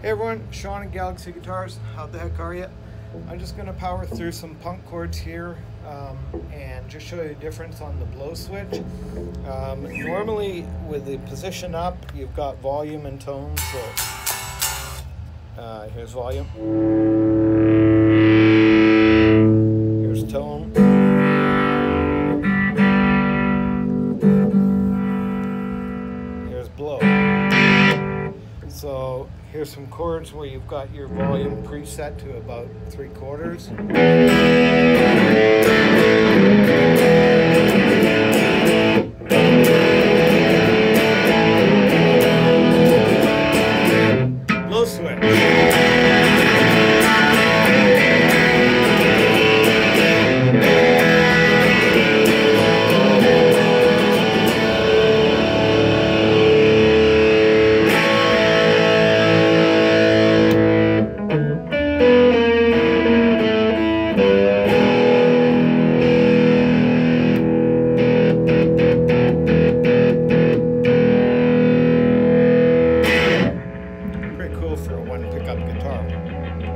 Hey everyone, Sean at Galaxy Guitars. How the heck are you? I'm just going to power through some punk chords here um, and just show you the difference on the blow switch. Um, normally, with the position up, you've got volume and tone. So uh, here's volume. Here's tone. Here's blow. So here's some chords where you've got your volume preset to about three quarters. Want to pick up guitar.